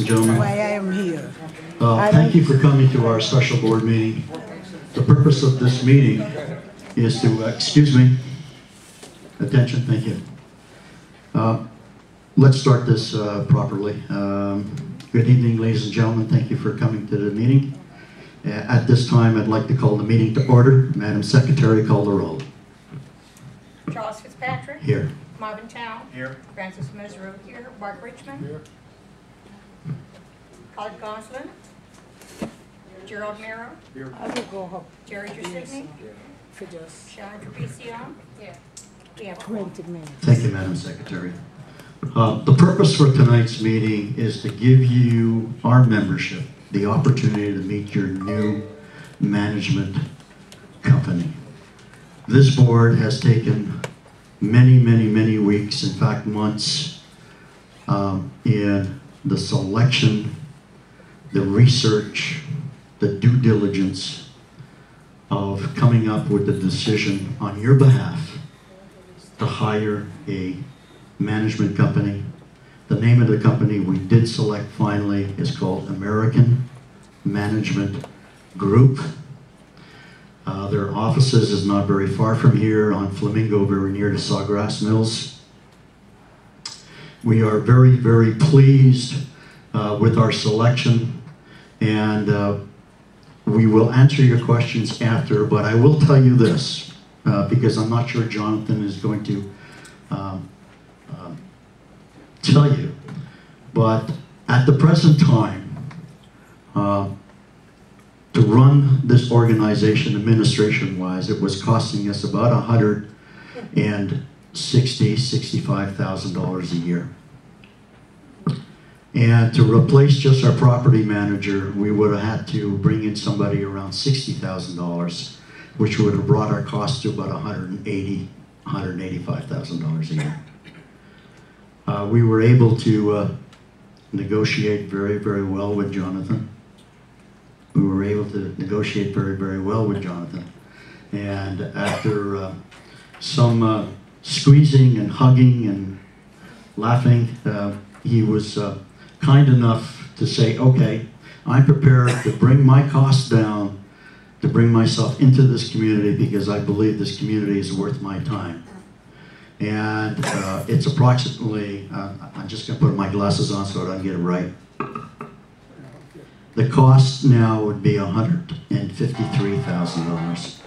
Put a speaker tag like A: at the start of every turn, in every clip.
A: and gentlemen.
B: why I am here.
A: Uh, Thank you for coming to our special board meeting. The purpose of this meeting is to, uh, excuse me, attention, thank you. Uh, Let's start this uh, properly. Um, Good evening, ladies and gentlemen, thank you for coming to the meeting. Uh, At this time, I'd like to call the meeting to order. Madam Secretary, call the roll.
C: Charles Fitzpatrick.
A: Here.
C: Marvin Town.
D: Here.
C: Francis Mesereau here. Mark Richmond.
D: Here.
C: Todd Goslin. Gerald Miro.
D: Here.
B: I will go up
C: Jerry Jusinski.
B: for just
C: Sharon Fabricio. Here. We have a
B: twenty minutes.
A: Thank you, Madam Secretary. Uh, The purpose for tonight's meeting is to give you, our membership, the opportunity to meet your new management company. This board has taken many, many, many weeks, in fact, months, um, in the selection, the research, the due diligence of coming up with the decision on your behalf to hire a management company. The name of the company we did select finally is called American Management Group. Uh, their offices is not very far from here on Flamingo, very near to Sawgrass Mills. We are very, very pleased uh, with our selection, and uh, we will answer your questions after, but I will tell you this, uh, because I'm not sure Jonathan is going to um, um, tell you. But at the present time, uh, to run this organization administration-wise, it was costing us about a hundred and sixty, sixty-five thousand dollars a year. And to replace just our property manager, we would have had to bring in somebody around sixty thousand dollars, which would have brought our cost to about a hundred and eighty, hundred and eighty-five thousand dollars a year. Uh, we were able to uh, negotiate very, very well with Jonathan. We were able to negotiate very, very well with Jonathan. And after uh, some uh, squeezing and hugging and laughing, uh, he was uh, kind enough to say, okay, I'm prepared to bring my costs down, to bring myself into this community because I believe this community is worth my time. And uh, it's approximately, uh, I'm just going to put my glasses on so I don't get it right. The cost now would be $153,000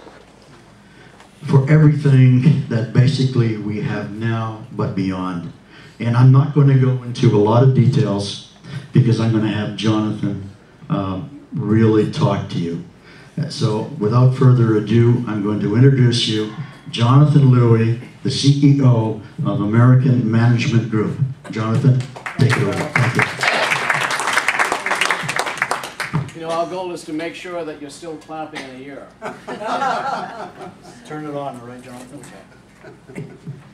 A: for everything that basically we have now but beyond. And I'm not going to go into a lot of details because I'm going to have Jonathan um, really talk to you. So without further ado, I'm going to introduce you, Jonathan Louie, the CEO of American Management Group. Jonathan, take it over. Thank you.
E: You know, our goal is to make sure that you're still clapping in a year.
D: Turn it on, all right, Jonathan? Okay.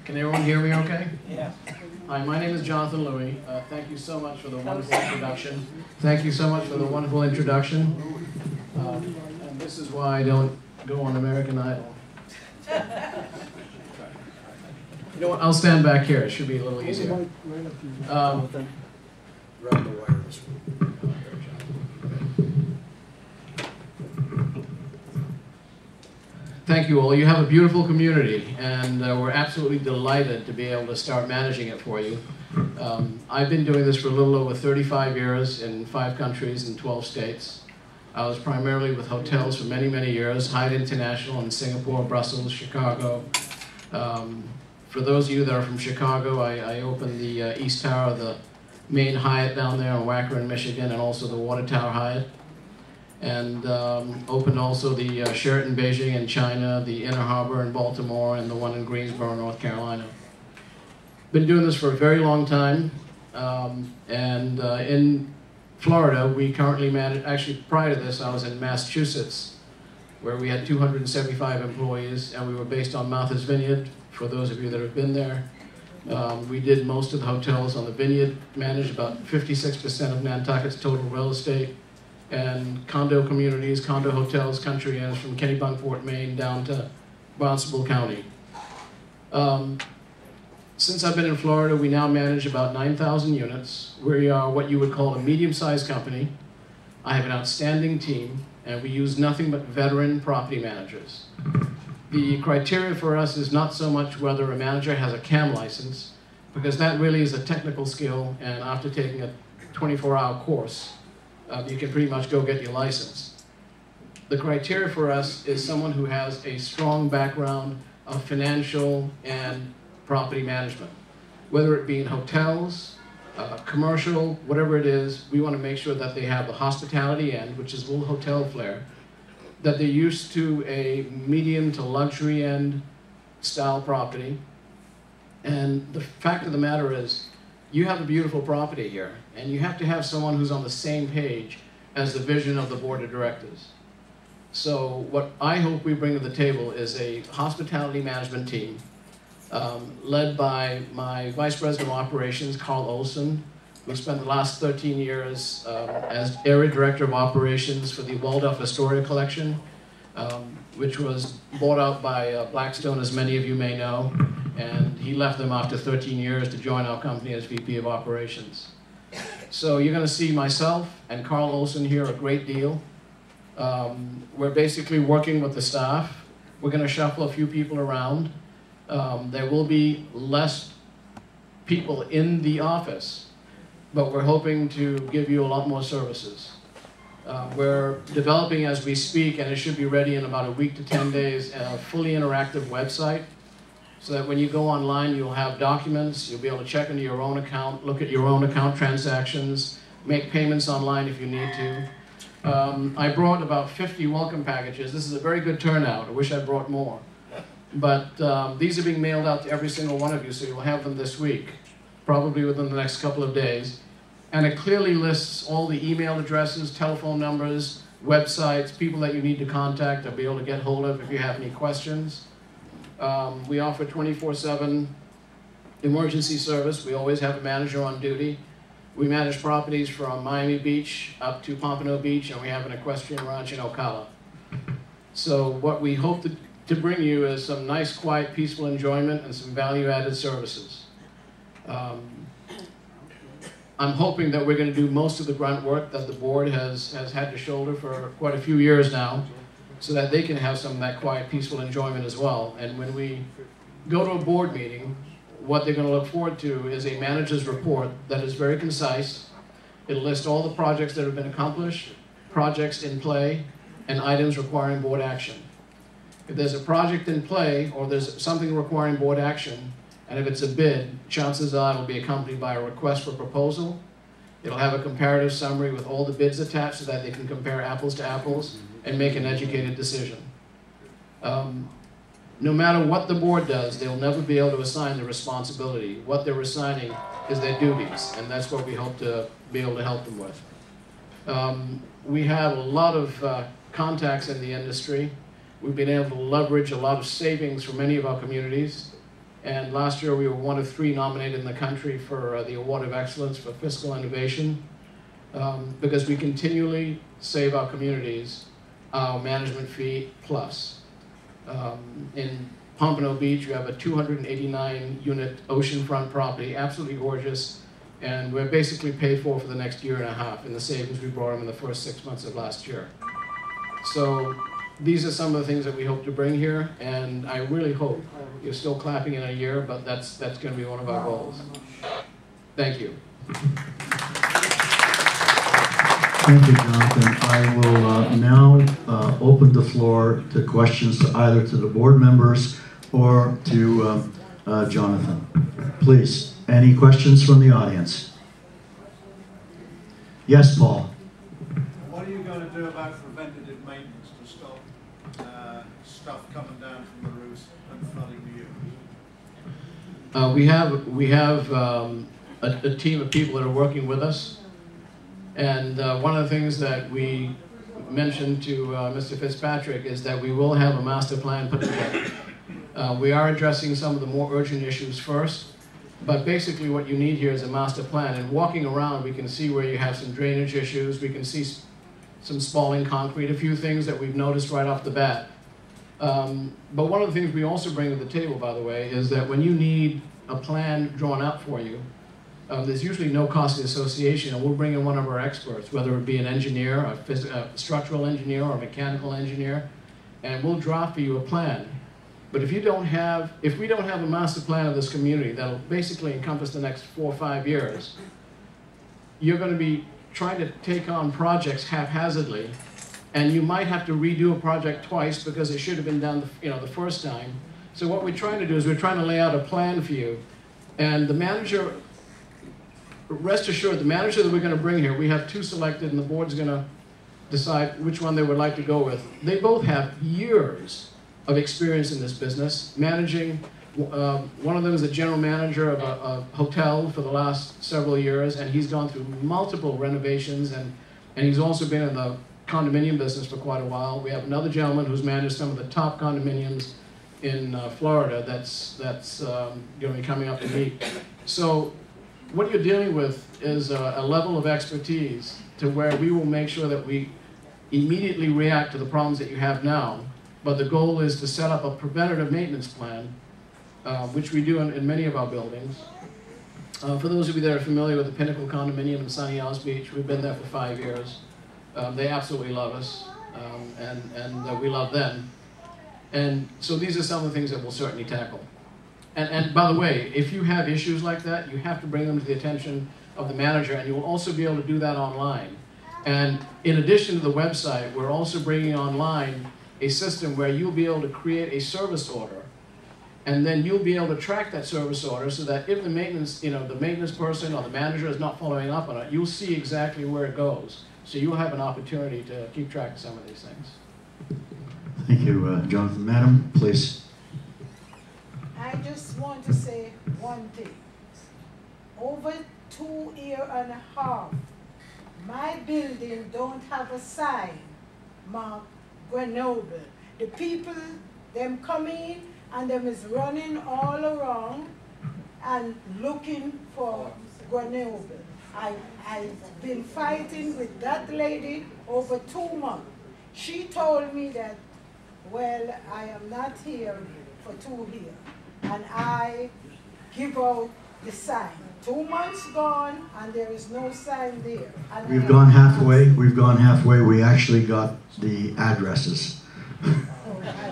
E: Can everyone hear me okay? Yeah. Hi, my name is Jonathan Louie. Uh, thank you so much for the wonderful introduction. Thank you so much for the wonderful introduction. Um, and this is why I don't go on American Idol. You know what, I'll stand back here, it should be a little easier. Um, Thank you all. You have a beautiful community, and uh, we're absolutely delighted to be able to start managing it for you. Um, I've been doing this for a little over 35 years in five countries and 12 states. I was primarily with hotels for many, many years, Hyatt International in Singapore, Brussels, Chicago. Um, for those of you that are from Chicago, I, I opened the uh, East Tower, the main Hyatt down there in Wacker and, Michigan, and also the Water Tower Hyatt and um, opened also the uh, Sheraton Beijing in China, the Inner Harbor in Baltimore, and the one in Greensboro, North Carolina. Been doing this for a very long time, um, and uh, in Florida, we currently manage, actually prior to this, I was in Massachusetts, where we had 275 employees, and we were based on Martha's Vineyard, for those of you that have been there. Um, we did most of the hotels on the Vineyard, managed about 56% of Nantucket's total real estate, and condo communities, condo hotels, country inns from Kennebunkport, Maine, down to Barnstable County. Um, since I've been in Florida, we now manage about 9,000 units. We are what you would call a medium-sized company. I have an outstanding team, and we use nothing but veteran property managers. The criteria for us is not so much whether a manager has a CAM license, because that really is a technical skill, and after taking a 24-hour course, uh, you can pretty much go get your license. The criteria for us is someone who has a strong background of financial and property management. Whether it be in hotels, uh, commercial, whatever it is, we want to make sure that they have the hospitality end, which is a little hotel flair, that they're used to a medium to luxury end style property. And the fact of the matter is, you have a beautiful property here, and you have to have someone who's on the same page as the vision of the board of directors. So what I hope we bring to the table is a hospitality management team um, led by my Vice President of Operations, Carl Olson, who spent the last 13 years um, as Area Director of Operations for the Waldorf Astoria Collection, um, which was bought out by uh, Blackstone, as many of you may know, and he left them after 13 years to join our company as VP of Operations. So you're going to see myself and Carl Olson here a great deal. Um, we're basically working with the staff. We're going to shuffle a few people around. Um, there will be less people in the office, but we're hoping to give you a lot more services. Uh, we're developing as we speak, and it should be ready in about a week to 10 days, a fully interactive website so that when you go online, you'll have documents, you'll be able to check into your own account, look at your own account transactions, make payments online if you need to. Um, I brought about 50 welcome packages. This is a very good turnout. I wish I brought more. But um, these are being mailed out to every single one of you, so you'll have them this week, probably within the next couple of days. And it clearly lists all the email addresses, telephone numbers, websites, people that you need to contact or be able to get hold of if you have any questions. Um, we offer 24-7 emergency service. We always have a manager on duty. We manage properties from Miami Beach up to Pompano Beach, and we have an equestrian ranch in Ocala. So what we hope to, to bring you is some nice, quiet, peaceful enjoyment and some value-added services. Um, I'm hoping that we're going to do most of the grunt work that the board has, has had to shoulder for quite a few years now so that they can have some of that quiet, peaceful enjoyment as well. And when we go to a board meeting, what they're going to look forward to is a manager's report that is very concise. It'll list all the projects that have been accomplished, projects in play, and items requiring board action. If there's a project in play or there's something requiring board action, and if it's a bid, chances are it'll be accompanied by a request for proposal. It'll have a comparative summary with all the bids attached so that they can compare apples to apples and make an educated decision. Um, no matter what the board does, they'll never be able to assign the responsibility. What they're assigning is their duties, and that's what we hope to be able to help them with. Um, we have a lot of uh, contacts in the industry. We've been able to leverage a lot of savings for many of our communities. And last year we were one of three nominated in the country for uh, the Award of Excellence for Fiscal Innovation um, because we continually save our communities our management fee plus. Um, in Pompano Beach, you have a 289 unit oceanfront property, absolutely gorgeous, and we're basically paid for for the next year and a half in the savings we brought them in the first six months of last year. So these are some of the things that we hope to bring here, and I really hope you're still clapping in a year, but that's that's going to be one of our goals. Thank you.
A: Thank you, Jonathan. I will uh, now uh, open the floor to questions to either to the board members or to um, uh, Jonathan. Please, any questions from the audience? Yes, Paul?
F: What are you going to do about preventative maintenance to stop uh, stuff coming down from the roofs and flooding the units?
E: Uh, we have we have um, a, a team of people that are working with us, and uh, one of the things that we mentioned to uh, Mr. Fitzpatrick is that we will have a master plan put together. Uh, we are addressing some of the more urgent issues first, but basically what you need here is a master plan. And walking around, we can see where you have some drainage issues. We can see some spalling concrete, a few things that we've noticed right off the bat. Um, but one of the things we also bring to the table, by the way, is that when you need a plan drawn up for you. Um, there's usually no cost association, and we'll bring in one of our experts, whether it be an engineer, a, a structural engineer, or a mechanical engineer, and we'll draw for you a plan. But if you don't have, if we don't have a master plan of this community that'll basically encompass the next four or five years, you're going to be trying to take on projects haphazardly, and you might have to redo a project twice because it should have been done, you know, the first time. So what we're trying to do is we're trying to lay out a plan for you, and the manager, rest assured, the manager that we're going to bring here, we have two selected, and the board's going to decide which one they would like to go with. They both have years of experience in this business, managing. Uh, one of them is a general manager of a, a hotel for the last several years, and he's gone through multiple renovations, and, and he's also been in the condominium business for quite a while. We have another gentleman who's managed some of the top condominiums in uh, Florida that's, that's um, going to be coming up to meet. So what you're dealing with is a, a level of expertise to where we will make sure that we immediately react to the problems that you have now. But the goal is to set up a preventative maintenance plan, uh, which we do in, in many of our buildings. Uh, for those of you that are familiar with the Pinnacle Condominium in Sunny Isles Beach, we've been there for five years. Um, they absolutely love us, um, and, and uh, we love them. And so these are some of the things that we'll certainly tackle. And, and by the way, if you have issues like that, you have to bring them to the attention of the manager, and you will also be able to do that online. And in addition to the website, we're also bringing online a system where you'll be able to create a service order, and then you'll be able to track that service order so that if the maintenance, you know, the maintenance person or the manager is not following up on it, you'll see exactly where it goes. So you'll have an opportunity to keep track of some of these things.
A: Thank you, uh, Jonathan. Madam, please.
B: I just want to say one thing. Over two year and a half, my building don't have a sign marked Grenoble. The people, them coming and them is running all around and looking for Grenoble. I, I've been fighting with that lady over two months. She told me that, well, I am not here for two years. And I give out the sign. Two months gone and there is no sign there. And
A: We've
B: am
A: gone
B: not-
A: halfway. We've gone halfway. We actually got the addresses.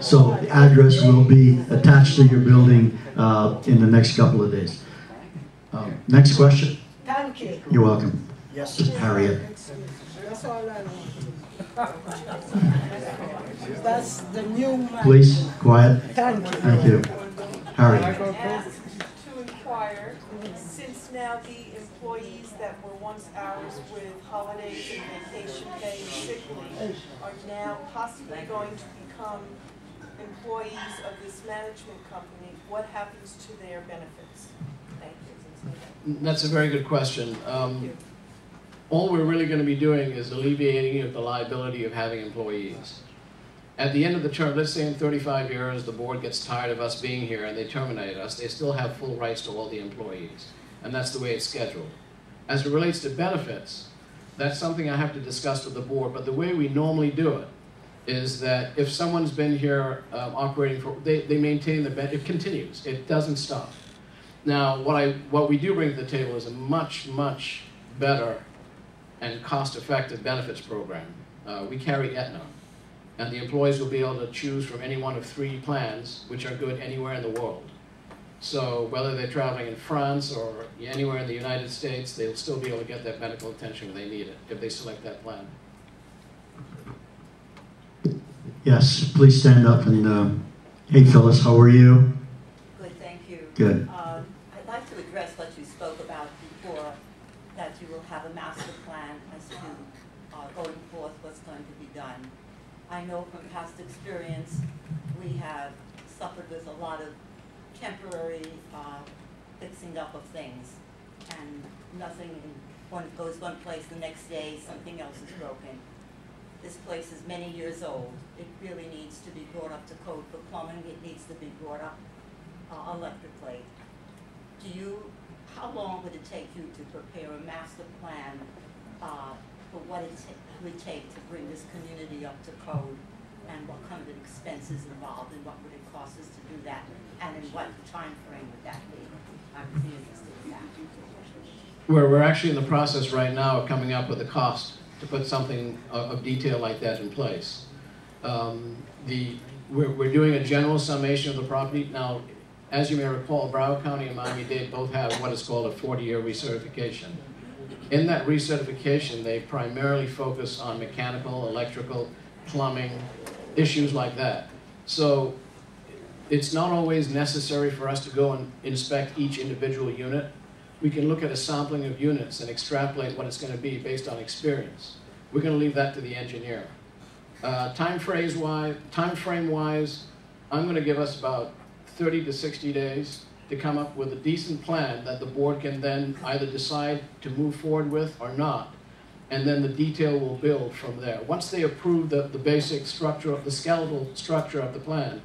A: So the address will be attached to your building uh, in the next couple of days. Uh, Next question.
B: Thank you.
A: You're welcome.
D: Yes.
A: Harriet.
B: That's all I want. That's the new man.
A: Please, quiet.
B: Thank you.
A: Thank you. Harriet.
G: asked to inquire, since now the employees that were once ours with holidays and vacation pay and sick leave are now possibly going to become employees of this management company, what happens to their benefits? Thank you.
E: That's a very good question. Um, all we're really going to be doing is alleviating the liability of having employees. At the end of the term, let's say in 35 years, the board gets tired of us being here and they terminate us, they still have full rights to all the employees. And that's the way it's scheduled. As it relates to benefits, that's something I have to discuss with the board, but the way we normally do it is that if someone's been here um, operating for, they, they maintain the, it continues, it doesn't stop. Now, what I what we do bring to the table is a much much better and cost-effective benefits program. Uh, we carry Aetna, and the employees will be able to choose from any one of three plans, which are good anywhere in the world. So whether they're traveling in France or anywhere in the United States, they'll still be able to get that medical attention when they need it if they select that plan.
A: Yes, please stand up and, uh, hey Phyllis, how are you?
H: Good, thank you.
A: Good.
H: Um, I'd like to address what you spoke about before, that you will have a master plan as to uh, going forth what's going to be done. I know from past experience, we have suffered with a lot of temporary uh, fixing up of things, and nothing, one goes one place, the next day, something else is broken. This place is many years old. It really needs to be brought up to code for plumbing. It needs to be brought up uh, electrically. Do you, how long would it take you to prepare a master plan uh, for what it would take to bring this community up to code and what kind of expenses involved and what would it cost us to do that, and in what time frame would that be? I would be interested in that.
E: We're, we're actually in the process right now of coming up with a cost to put something of, of detail like that in place. Um, the, we're, we're doing a general summation of the property. Now, as you may recall, Broward County and Miami-Dade both have what is called a 40-year recertification. In that recertification, they primarily focus on mechanical, electrical, plumbing, issues like that. So it's not always necessary for us to go and inspect each individual unit. We can look at a sampling of units and extrapolate what it's going to be based on experience. We're going to leave that to the engineer. Uh, time phrase wise, time frame wise, I'm going to give us about 30 to 60 days to come up with a decent plan that the board can then either decide to move forward with or not. And then the detail will build from there. Once they approve the, the basic structure of the skeletal structure of the plan,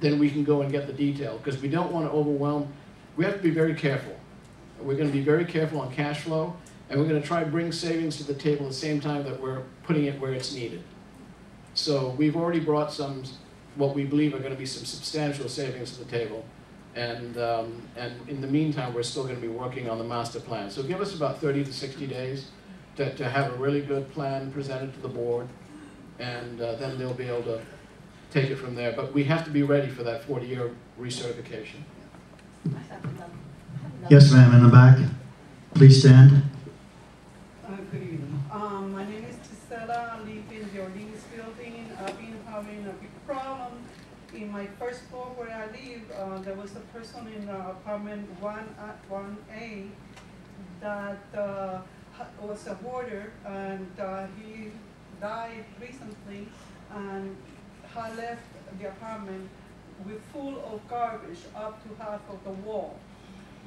E: then we can go and get the detail because we don't want to overwhelm. We have to be very careful. We're going to be very careful on cash flow and we're going to try to bring savings to the table at the same time that we're putting it where it's needed. So we've already brought some, what we believe are going to be some substantial savings to the table. And, um, and in the meantime, we're still going to be working on the master plan. So give us about 30 to 60 days to, to have a really good plan presented to the board. And uh, then they'll be able to take it from there. But we have to be ready for that 40-year recertification.
H: I have another- I have another-
A: Yes, ma'am, in the back. Please stand.
I: Uh, Good evening. Um, My name is Gisela, I live in the Orleans building. I've been having a big problem. In my first floor where I live, uh, there was a person in uh, apartment one, uh, one A that uh, was a hoarder and uh, he died recently and had left the apartment with full of garbage up to half of the wall.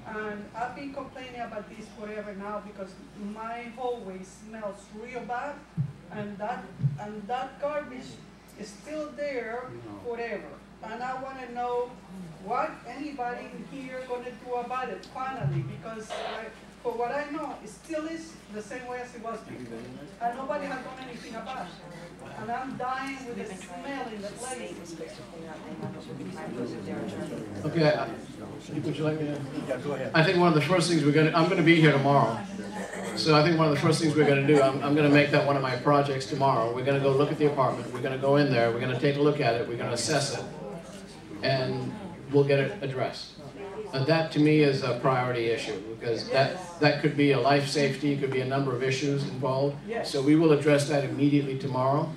I: And I've been complaining about this forever now because my hallway smells real bad and that, and that garbage is still there forever. And I wanna know what anybody here gonna do about it finally, because I, for what I know, it still is the same way as it was before. And nobody has done anything about it. And I'm dying with the smell in the place.
E: Okay, I- would you like me to?
D: Yeah, go ahead.
E: I think one of the first things we're gonna, I'm gonna be here tomorrow. So I think one of the first things we're gonna do, I'm, I'm gonna make that one of my projects tomorrow. We're gonna go look at the apartment, we're gonna go in there, we're gonna take a look at it, we're gonna assess it, and we'll get it addressed. And that to me is a priority issue, because that, that could be a life safety, it could be a number of issues involved.
I: Yes.
E: So we will address that immediately tomorrow,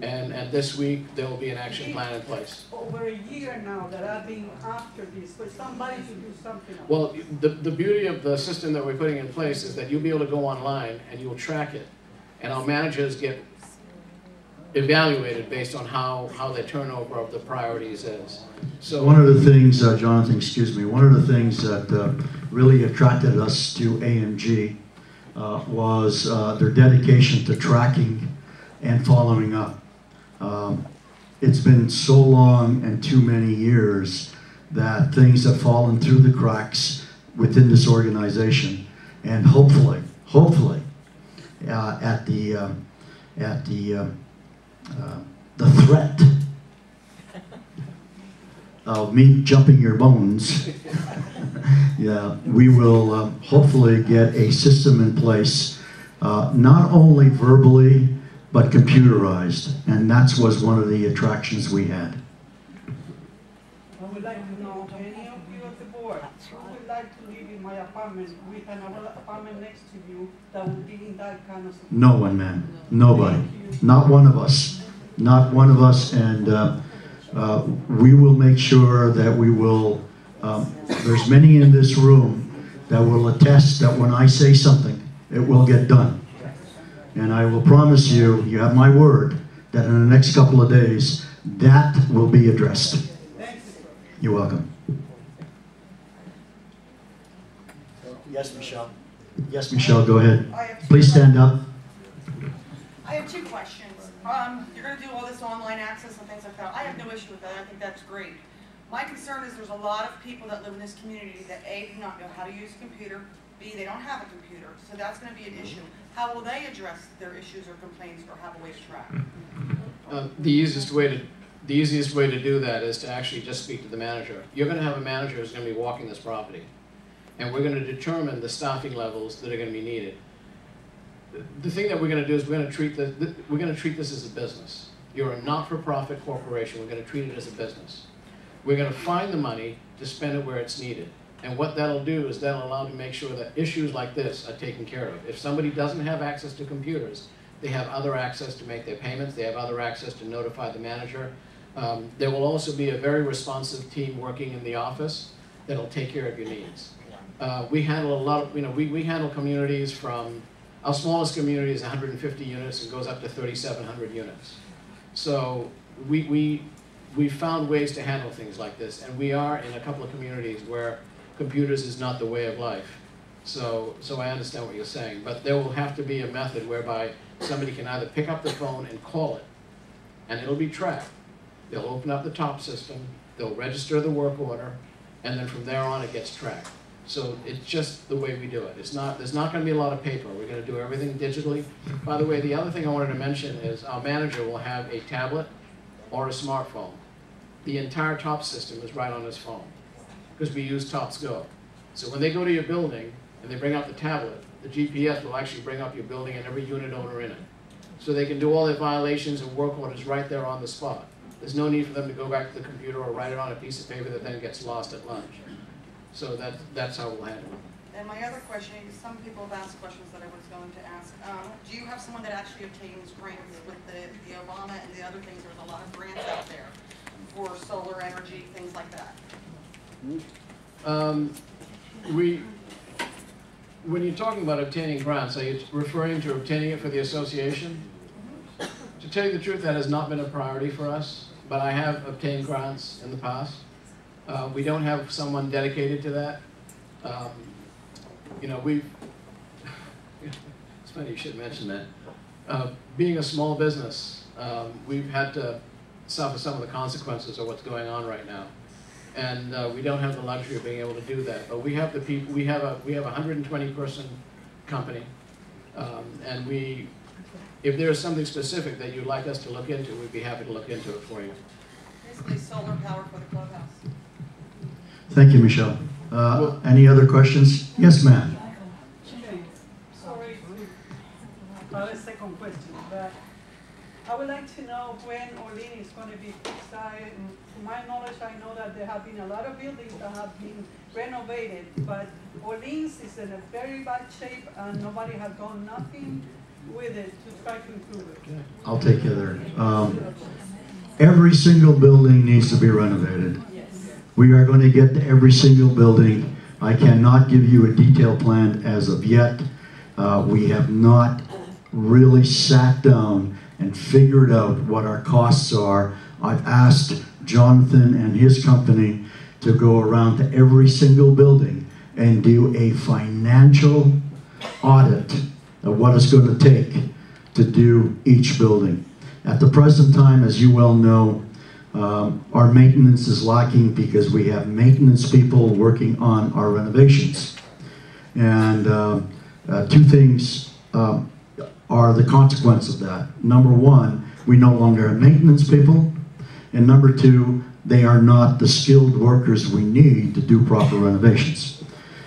E: and, and this week, there will be an action plan in place.
I: Over a year now that I've been after this, for somebody to do something. about it.
E: Well, the, the beauty of the system that we're putting in place is that you'll be able to go online and you'll track it. And our managers get evaluated based on how, how the turnover of the priorities is. So,
A: One of the things, uh, Jonathan, excuse me, one of the things that uh, really attracted us to AMG uh, was uh, their dedication to tracking and following up. Um, It's been so long and too many years that things have fallen through the cracks within this organization. And hopefully, hopefully, uh, at the, uh, at the, uh, the threat of me jumping your bones, yeah, we will uh, hopefully get a system in place, uh, not only verbally, but computerized. And that was one of the attractions we had.
I: I would like to know, any of you at the board, who would like to live in my apartment with another apartment next to you that would be in that kind of. situation?
A: No one, man. Nobody. Not one of us. Not one of us. And uh, uh, we will make sure that we will, um, there's many in this room that will attest that when I say something, it will get done. And I will promise you, you have my word, that in the next couple of days, that will be addressed.
I: You, sir.
A: You're welcome.
D: Yes, Michelle.
A: Yes, Michelle, go ahead.
J: I have two
A: Please stand up.
J: I have two questions. Um, you're gonna do all this online access and things like that. I have no issue with that. I think that's great. My concern is there's a lot of people that live in this community that A, do not know how to use a computer, B, they don't have a computer, so that's gonna be an issue. How will they address their issues or complaints or have a way to track?
E: Uh, The easiest way to, the easiest way to do that is to actually just speak to the manager. You're gonna have a manager who's gonna be walking this property. And we're gonna determine the staffing levels that are gonna be needed. The- thing that we're gonna do is we're gonna treat the, th- we're gonna treat this as a business. You're a not-for-profit corporation, we're gonna treat it as a business. We're gonna find the money to spend it where it's needed. And what that'll do is that'll allow to make sure that issues like this are taken care of. If somebody doesn't have access to computers, they have other access to make their payments, they have other access to notify the manager. Um, there will also be a very responsive team working in the office that'll take care of your needs. Uh, we handle a lot of, you know, we, we handle communities from, our smallest community is hundred and fifty units and goes up to thirty-seven hundred units. So we, we, we found ways to handle things like this, and we are in a couple of communities where computers is not the way of life. So, so I understand what you're saying, but there will have to be a method whereby somebody can either pick up the phone and call it, and it'll be tracked. They'll open up the top system, they'll register the work order, and then from there on, it gets tracked. So it's just the way we do it. It's not, there's not gonna be a lot of paper. We're gonna do everything digitally. By the way, the other thing I wanted to mention is our manager will have a tablet or a smartphone. The entire top system is right on his phone, because we use Tops Go. So when they go to your building and they bring up the tablet, the GPS will actually bring up your building and every unit owner in it. So they can do all their violations and work orders right there on the spot. There's no need for them to go back to the computer or write it on a piece of paper that then gets lost at lunch. So that, that's how we'll handle it.
J: And my other question, is some people have asked questions that I was going to ask. Um, do you have someone that actually obtains grants with the, the Obama and the other things? There's a lot of grants out there for solar energy, things like that.
E: Um, we, when you're talking about obtaining grants, are you referring to obtaining it for the association? To tell you the truth, that has not been a priority for us, but I have obtained grants in the past. Uh, we don't have someone dedicated to that. Um, you know, we've, it's funny you should mention that. Uh, being a small business, um, we've had to suffer some of the consequences of what's going on right now and uh, we don't have the luxury of being able to do that. But we have the people. We have a we have a 120 person company, um, and we, if there is something specific that you'd like us to look into, we'd be happy to look into it for you.
J: Basically solar power for the clubhouse.
A: Thank you, Michelle. Uh, Any other questions? Yes, ma'am.
I: Okay, sorry, uh, a second question, but I would like to know when Orlean is gonna be fixed. I, to my knowledge, I know that there have been a lot of buildings that have been renovated, but Orleans is in a very bad shape and nobody has done nothing with it to try to improve it.
A: I'll take you there. Um, Every single building needs to be renovated. We are going to get to every single building. I cannot give you a detailed plan as of yet. Uh, We have not really sat down and figured out what our costs are. I've asked Jonathan and his company to go around to every single building and do a financial audit of what it's going to take to do each building. At the present time, as you well know, um, our maintenance is lacking because we have maintenance people working on our renovations. And uh, uh, two things um, are the consequence of that. Number one, we no longer have maintenance people. And number two, they are not the skilled workers we need to do proper renovations.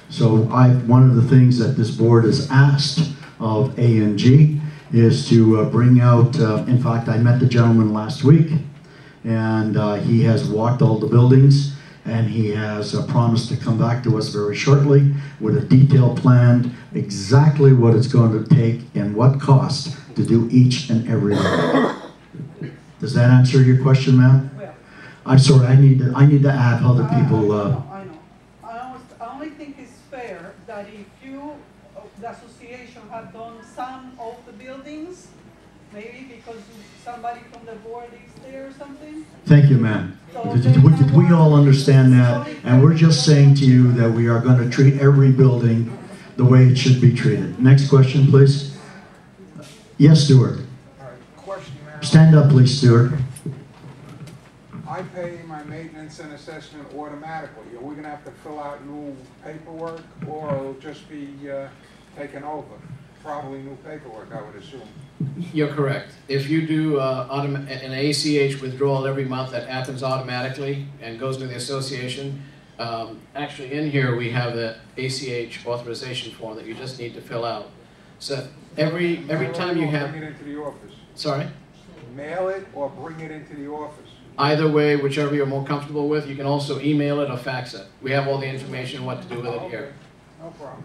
A: So I, one of the things that this board has asked of AMG is to uh, bring out, uh, in fact, I met the gentleman last week, and uh, he has walked all the buildings, and he has uh, promised to come back to us very shortly with a detailed plan, exactly what it's going to take and what cost to do each and every one. Does that answer your question, ma'am?
I: Well,
A: I'm sorry, I need to, I need to add other
I: I-
A: people,
I: I
A: uh,
I: know, I know. I almost, I only think it's fair that if you, uh, the association have done some of the buildings, maybe because somebody from the board lives there or something,
A: Thank you, ma'am. Did- did we- did we all understand that? And we're just saying to you that we are going to treat every building the way it should be treated. Next question, please. Yes, Stuart.
K: All right, question, Mayor.
A: Stand up, please, Stuart.
K: I pay my maintenance and assessment automatically. Are we gonna have to fill out new paperwork, or it'll just be, uh, taken over? Probably new paperwork, I would assume.
E: You're correct. If you do uh, autom- an ACH withdrawal every month, that happens automatically and goes to the association. Um, Actually, in here, we have the ACH authorization form that you just need to fill out. So every, every
K: Mail
E: time
K: it
E: you
K: or
E: have,
K: Bring it into the office.
E: sorry?
K: Mail it or bring it into the office.
E: Either way, whichever you're more comfortable with, you can also email it or fax it. We have all the information what to do with it here.
K: No problem.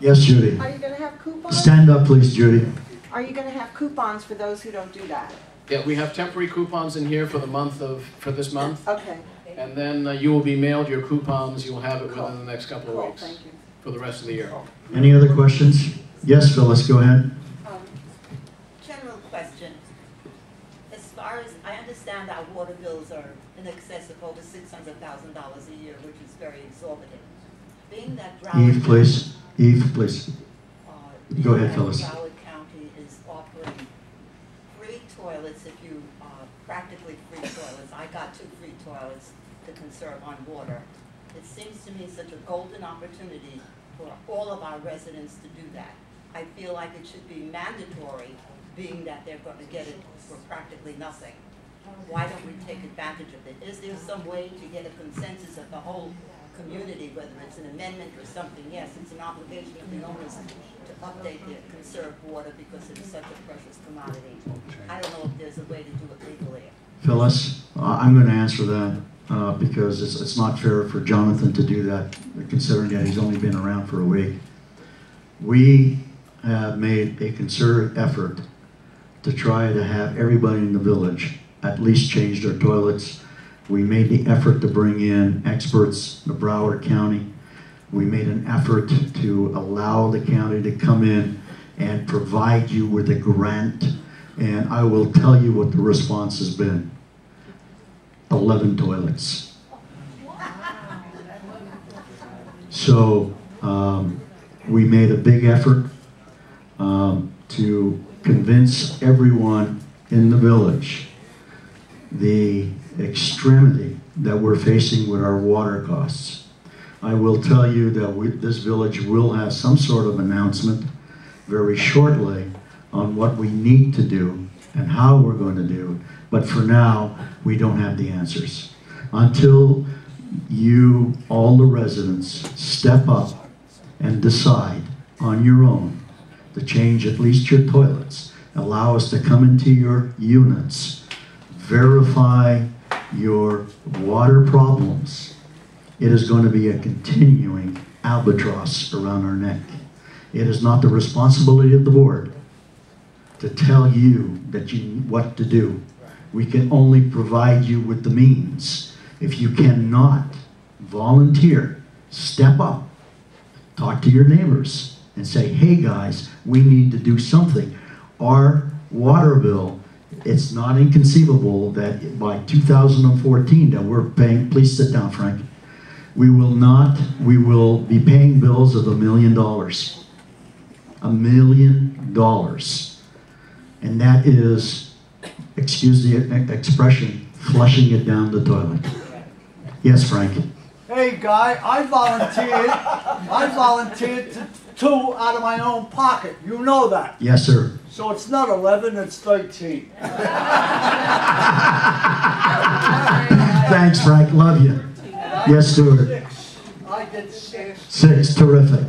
A: Yes, Judy.
L: Are you gonna have coupons?
A: Stand up, please, Judy.
L: Are you gonna have coupons for those who don't do that?
E: Yeah, we have temporary coupons in here for the month of, for this month.
L: Okay,
E: And then uh, you will be mailed your coupons, you'll have it within the next couple of
L: cool,
E: weeks
L: thank you.
E: for the rest of the year.
A: Any other questions? Yes, Phyllis, go ahead.
H: Um, General question. As far as, I understand our water bills are in excess of over six hundred thousand dollars a year, which is very exorbitant. Being that Broward.
A: Eve, please. Eve, please.
H: uh,
A: Go ahead, Phyllis.
H: Broward County is offering free toilets if you, uh, practically free toilets. I got two free toilets to conserve on water. It seems to me such a golden opportunity for all of our residents to do that. I feel like it should be mandatory, being that they're gonna get it for practically nothing. Why don't we take advantage of it? Is there some way to get a consensus of the whole community, whether it's an amendment or something? Yes, it's an obligation of the owners to update their conserved water because it is such a precious commodity. I don't know if there's a way to do it legally.
A: Phyllis, I'm going to answer that uh, because it's, it's not fair for Jonathan to do that, considering that he's only been around for a week. We have made a concerted effort to try to have everybody in the village at least change their toilets. We made the effort to bring in experts in Broward County. We made an effort to allow the county to come in and provide you with a grant. And I will tell you what the response has been. 11 toilets. So um, we made a big effort um, to convince everyone in the village the extremity that we're facing with our water costs. I will tell you that we, this village will have some sort of announcement very shortly on what we need to do and how we're going to do it. But for now, we don't have the answers. Until you, all the residents, step up and decide on your own to change at least your toilets, allow us to come into your units, verify your water problems, it is going to be a continuing albatross around our neck. It is not the responsibility of the board to tell you that you what to do. We can only provide you with the means. If you cannot volunteer, step up, talk to your neighbors, and say, hey guys, we need to do something. Our water bill, it's not inconceivable that by 2014 that we're paying, please sit down, Frank. We will not, we will be paying bills of a million dollars. A million dollars. And that is, excuse the expression, flushing it down the toilet. Yes, Frank?
F: Hey, Guy, I volunteered, I volunteered to two out of my own pocket. You know that.
A: Yes, sir.
F: So it's not 11, it's 13.
A: Thanks, Frank, love you. Yes, Stuart.
F: Six. I did six.
A: Six, terrific.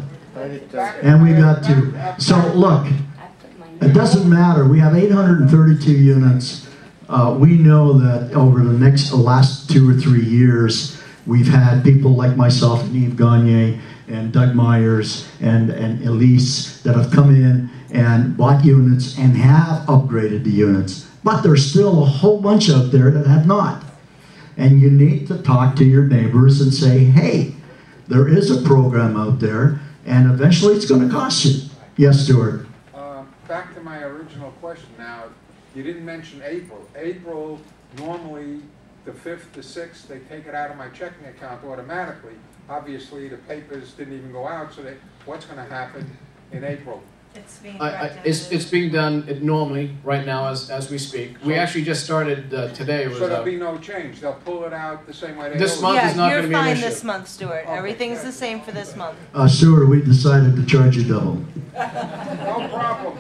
A: And we got two. So look, it doesn't matter. We have 832 units. Uh, we know that over the next, the last two or three years, we've had people like myself and Eve Gagne and Doug Myers and, and Elise that have come in and bought units and have upgraded the units. But there's still a whole bunch out there that have not. And you need to talk to your neighbors and say, hey, there is a program out there, and eventually it's going to cost you. Yes, Stuart.
K: Uh, Back to my original question now, you didn't mention April. April, normally, the fifth, the sixth, they take it out of my checking account automatically. Obviously, the papers didn't even go out, so they, what's gonna happen in April?
C: It's being
E: I, I, it's, it's being done normally, right now, as, as we speak. We actually just started, uh, today was,
K: So there'll
E: uh,
K: be no change, they'll pull it out the same way they
E: This
K: always
E: month is not gonna be you're
L: fine this month, Stuart.
K: Okay.
L: Everything's the same for this month.
A: Uh, Stuart, we decided to charge you double.
K: No problem,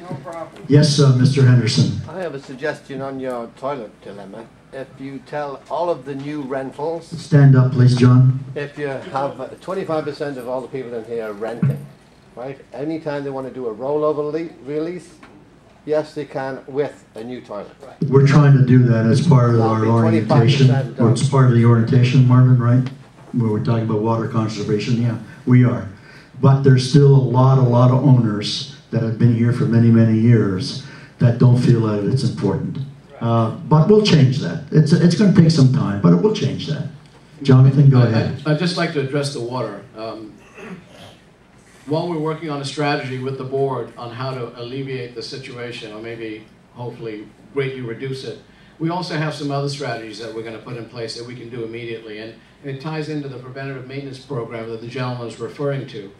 K: no problem.
A: Yes, uh, Mr. Henderson.
M: I have a suggestion on your toilet dilemma. If you tell all of the new rentals,
A: Stand up, please, John.
M: if you have twenty-five percent of all the people in here renting, right? Anytime they want to do a rollover le- release, yes, they can with a new toilet.
A: We're trying to do that as part of our
M: 25%
A: orientation.
M: done.
A: It's part of the orientation, Marvin, right? Where we're talking about water conservation, yeah, we are. But there's still a lot, a lot of owners that have been here for many, many years that don't feel that it's important. Uh, But we'll change that. It's, it's gonna take some time, but it will change that. Jonathan, go ahead.
E: I- I'd just like to address the water. Um, While we're working on a strategy with the board on how to alleviate the situation, or maybe hopefully greatly reduce it, we also have some other strategies that we're gonna put in place that we can do immediately, and and it ties into the preventative maintenance program that the gentleman is referring to.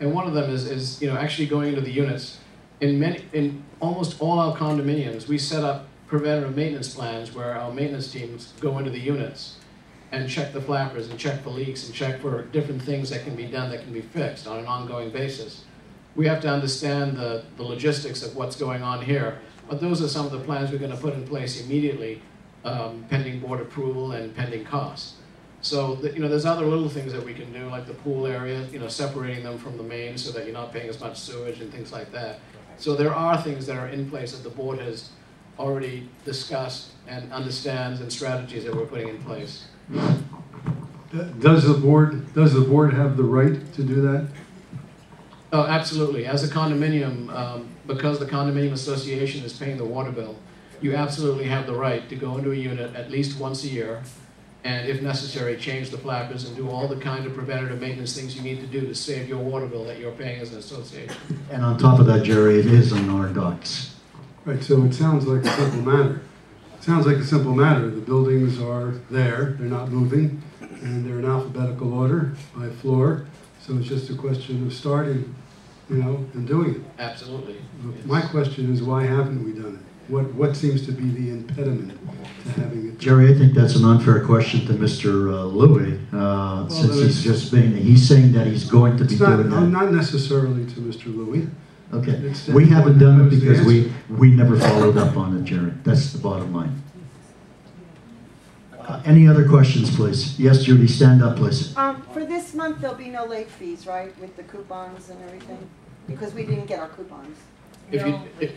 E: And one of them is, is, you know, actually going into the units. In many, in almost all our condominiums, we set up preventative maintenance plans where our maintenance teams go into the units and check the flappers and check for leaks and check for different things that can be done that can be fixed on an ongoing basis. We have to understand the, the logistics of what's going on here, but those are some of the plans we're gonna put in place immediately, um, pending board approval and pending costs. So, the- you know, there's other little things that we can do, like the pool area, you know, separating them from the main so that you're not paying as much sewage and things like that. So there are things that are in place that the board has already discussed and understands and strategies that we're putting in place.
N: Does the board, does the board have the right to do that?
E: Oh, absolutely. As a condominium, um, because the condominium association is paying the water bill, you absolutely have the right to go into a unit at least once a year, and if necessary, change the flappers and do all the kind of preventative maintenance things you need to do to save your water bill that you're paying as an association.
A: And on top of that, Jerry, it is on our docks.
N: Right, so it sounds like a simple matter. It sounds like a simple matter. The buildings are there, they're not moving, and they're in alphabetical order by floor. So it's just a question of starting, you know, and doing it.
E: Absolutely.
N: My question is, why haven't we done it? What, what seems to be the impediment to having it?
A: Jerry, I think that's an unfair question to Mr. uh, Louis, uh, since he's just been, he's saying that he's going to be
N: not,
A: doing that.
N: not necessarily to Mr. Louis.
A: Okay, we haven't done it
N: That was the
A: because we, we never followed up on it, Jerry. That's the bottom line. Uh, Any other questions, please? Yes, Judy, stand up, please.
L: Um, for this month, there'll be no late fees, right, with the coupons and everything? Because we didn't get our coupons.
E: If you, if,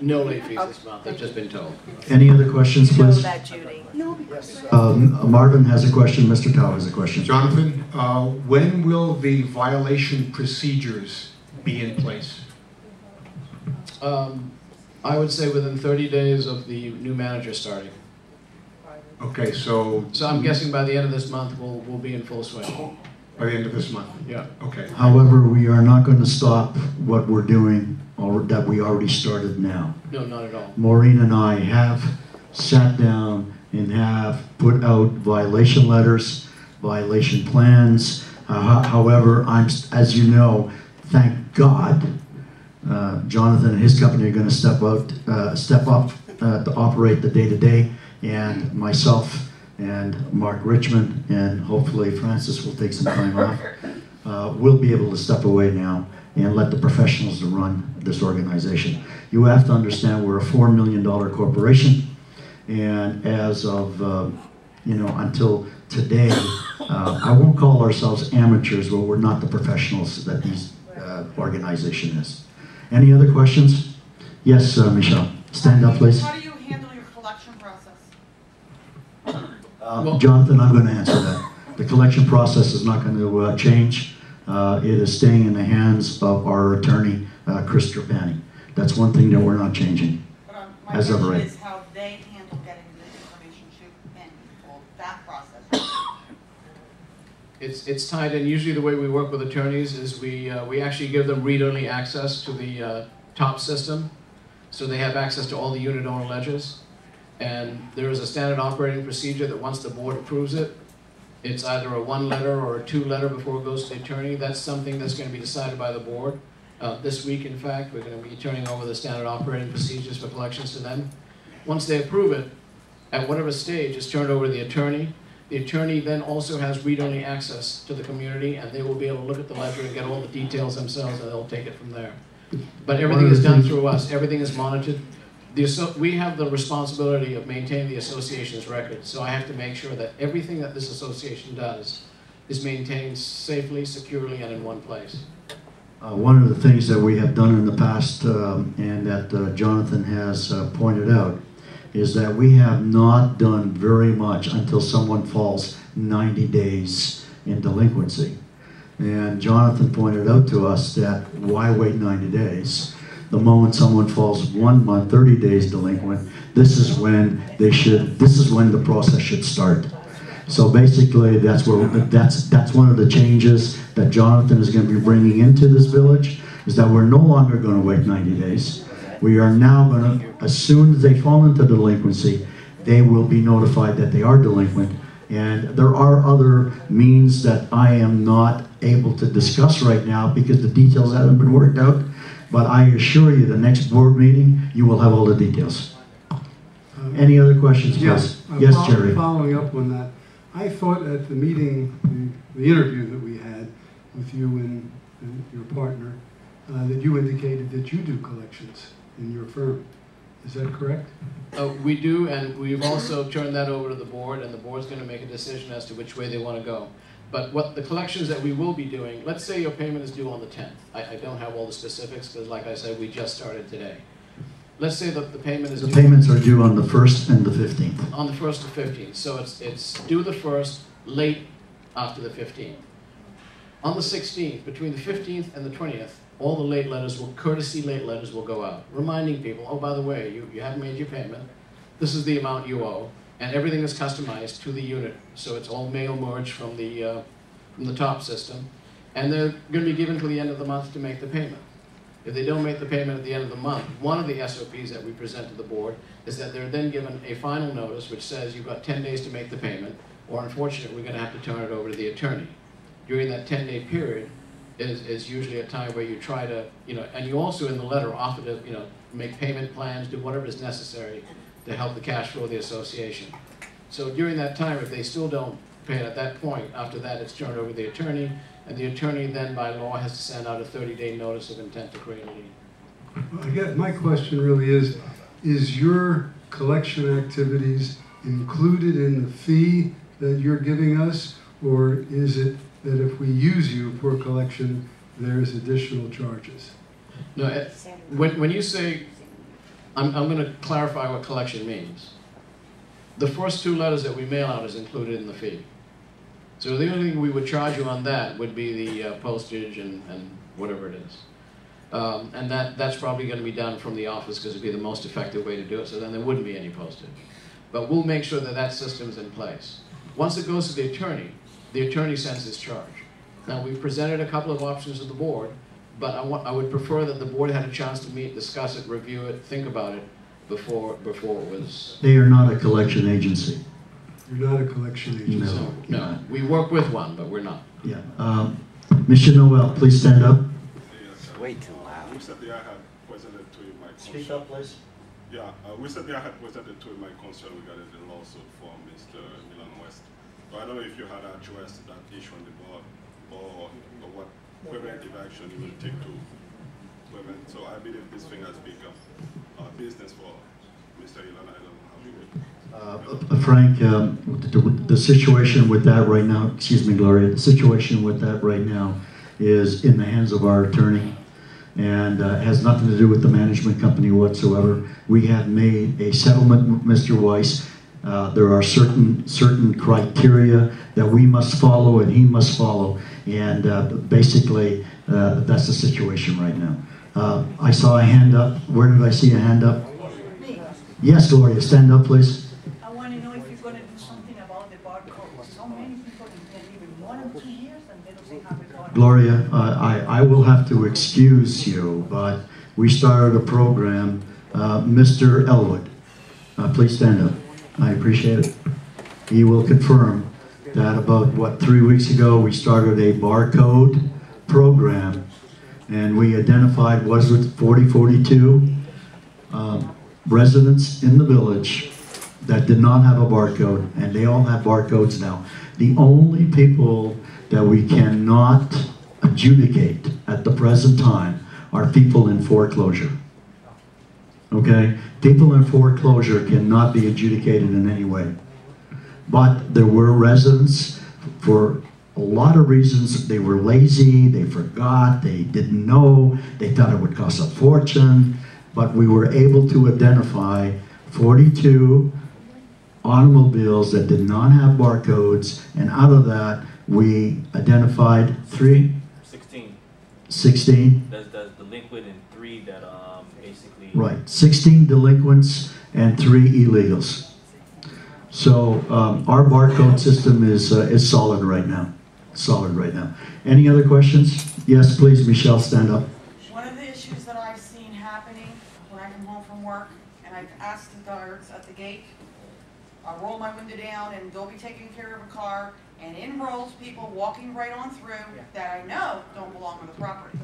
E: no late fees this month, I've just been told.
A: Any other questions, please?
L: that, Judy. No, because.
A: Um, Marvin has a question, Mr. Cow has a question.
O: Jonathan, uh, when will the violation procedures be in place?
E: Um, I would say within thirty days of the new manager starting.
O: Okay, so
E: So I'm guessing by the end of this month, we'll, we'll be in full swing.
O: by the end of this month?
E: Yeah.
O: Okay.
A: However, we are not going to stop what we're doing, or that we already started now.
E: No, not at all.
A: Maureen and I have sat down and have put out violation letters, violation plans. Uh, However, I'm, as you know, thank God, uh, Jonathan and his company are going to step out, uh, step up uh, to operate the day-to-day, and myself and Mark Richmond, and hopefully Francis will take some time off. Uh, We'll be able to step away now and let the professionals to run this organization. You have to understand, we're a $4 million corporation, and as of, uh, you know, until today, uh, I won't call ourselves amateurs, but we're not the professionals that these uh, organization is. Any other questions? Yes, uh, Michelle, stand up, please.
J: How do you handle your collection process?
A: Uh, Jonathan, I'm going to answer that. The collection process is not going to uh, change. Uh, It is staying in the hands of our attorney, uh, Chris Trapani. That's one thing that we're not changing.
J: But um,
A: As of right.
J: is how they handle getting the information to and all that process.
E: It's, it's tied in, usually the way we work with attorneys is we, uh, we actually give them read-only access to the, uh, TOPS system. So they have access to all the unit owner ledgers. And there is a standard operating procedure that once the board approves it, it's either a one letter or a two letter before it goes to the attorney. That's something that's gonna be decided by the board. Uh, this week, in fact, we're gonna be turning over the standard operating procedures for collections to them. Once they approve it, at whatever stage, it's turned over to the attorney. The attorney then also has read-only access to the community, and they will be able to look at the ledger and get all the details themselves, and they'll take it from there. But everything is done through us, everything is monitored. The, we have the responsibility of maintaining the association's records, so I have to make sure that everything that this association does is maintained safely, securely, and in one place.
A: Uh, One of the things that we have done in the past, um, and that uh, Jonathan has uh, pointed out, is that we have not done very much until someone falls 90 days in delinquency. And Jonathan pointed out to us that why wait 90 days? The moment someone falls one month, 30 days delinquent, this is when they should, this is when the process should start. So basically, that's where, that's, that's one of the changes that Jonathan is gonna be bringing into this village, is that we're no longer gonna wait 90 days. We are now gonna, as soon as they fall into delinquency, they will be notified that they are delinquent. And there are other means that I am not able to discuss right now because the details haven't been worked out. But I assure you, the next board meeting, you will have all the details. Any other questions, please?
N: Yes. uh,
A: Yes,
N: fol-
A: Jerry?
N: Following up on that, I thought at the meeting, the, the interview that we had with you and, and your partner, uh, that you indicated that you do collections in your firm. Is that correct?
E: Uh, we do, and we've also turned that over to the board, and the board's gonna make a decision as to which way they wanna go. But what the collections that we will be doing, let's say your payment is due on the tenth. I, I don't have all the specifics, because like I said, we just started today. Let's say that the payment is
A: The
E: due.
A: payments are due on the 1st and the 15th.
E: On the first to fifteenth, so it's, it's due the first, late after the fifteenth. On the sixteenth, between the fifteenth and the twentieth, all the late letters will, courtesy late letters will go out, reminding people, oh, by the way, you, you haven't made your payment, this is the amount you owe, and everything is customized to the unit, so it's all mail merged from the, uh, from the TOPS system, and they're gonna be given till the end of the month to make the payment. If they don't make the payment at the end of the month, one of the SOPs that we present to the board is that they're then given a final notice which says you've got ten days to make the payment, or unfortunately, we're gonna have to turn it over to the attorney. During that ten-day period is, is usually a time where you try to, you know, and you also in the letter offer to, uh, you know, make payment plans, do whatever is necessary to help the cash flow of the association. So during that time, if they still don't pay it at that point, after that, it's turned over to the attorney, and the attorney then by law has to send out a thirty-day notice of intent to create a lien.
N: Well, I guess my question really is, is your collection activities included in the fee that you're giving us? Or is it that if we use you for collection, there's additional charges?
E: No, it- when, when you say, I'm, I'm gonna clarify what collection means. The first two letters that we mail out is included in the fee. So the only thing we would charge you on that would be the uh, postage and, and whatever it is. Um, and that, that's probably gonna be done from the office, because it'd be the most effective way to do it, so then there wouldn't be any postage. But we'll make sure that that system's in place. Once it goes to the attorney, the attorney sends his charge. Now, we've presented a couple of options to the board, but I want, I would prefer that the board had a chance to meet, discuss it, review it, think about it before, before it was.
A: They are not a collection agency.
N: You're not a collection agency?
A: No.
E: No, we work with one, but we're not.
A: Yeah. Um, Mr. Noel, please stand up.
P: Way too loud.
Q: Recently, I had presented to you my concern.
D: Speak up, please.
Q: Yeah, uh, recently I had presented to you my concern regarding the lawsuit for Mr. So I don't know if you had addressed that issue on the board or, or what preventive action you will take to prevent. So I believe this thing has become uh, business for Mr. Ilan.
A: Uh, Frank, um, the, the situation with that right now, excuse me, Gloria, the situation with that right now is in the hands of our attorney and uh, has nothing to do with the management company whatsoever. We have made a settlement with Mr. Weiss. Uh, there are certain certain criteria that we must follow and he must follow, and uh, basically uh, that's the situation right now. Uh, I saw a hand up. Where did I see a hand up? Me. Yes, Gloria, stand up, please.
R: I want to know if you're going to do something about the barcode. So many people in one or two years and they don't have a barcode.
A: Gloria, uh, I, I will have to excuse you, but we started a program. Uh, Mr. Elwood, uh, please stand up. I appreciate it. He will confirm that about, what, three weeks ago, we started a barcode program, and we identified, was it, 40, 42 um, residents in the village that did not have a barcode, and they all have barcodes now. The only people that we cannot adjudicate at the present time are people in foreclosure. Okay? People in foreclosure cannot be adjudicated in any way. But there were residents for a lot of reasons. They were lazy, they forgot, they didn't know, they thought it would cost a fortune. But we were able to identify 42 automobiles that did not have barcodes, and out of that, we identified three,
S: Sixteen.
A: 16,
S: That's, that's delinquent and three that, um, basically.
A: right, 16 delinquents and three illegals. So um, our barcode system is, uh, is solid right now, solid right now. Any other questions? Yes, please, Michelle, stand up.
J: One of the issues that I've seen happening when I come home from work, and I've asked the guards at the gate, I'll roll my window down and they'll be taking care of a car, and in rolls people walking right on through that I know don't belong on the property.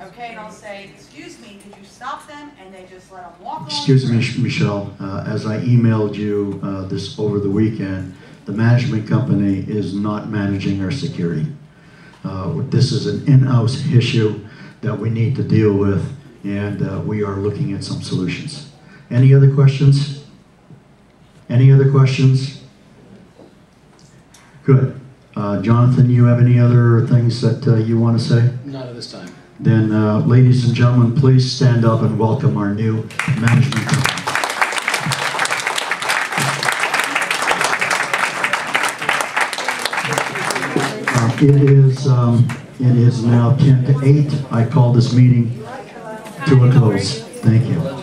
J: Okay, and I'll say, excuse me, could you stop them? And they just let them walk on.
A: Excuse me. Michelle, uh, as I emailed you uh, this over the weekend, the management company is not managing our security. Uh, This is an in-house issue that we need to deal with, and uh, we are looking at some solutions. Any other questions? Any other questions? Good. Uh, Jonathan, you have any other things that uh, you want to say?
E: Not at this time.
A: Then, uh, ladies and gentlemen, please stand up and welcome our new management company. Uh, It is, um, it is now 10 to 8. I call this meeting to a close. Thank you.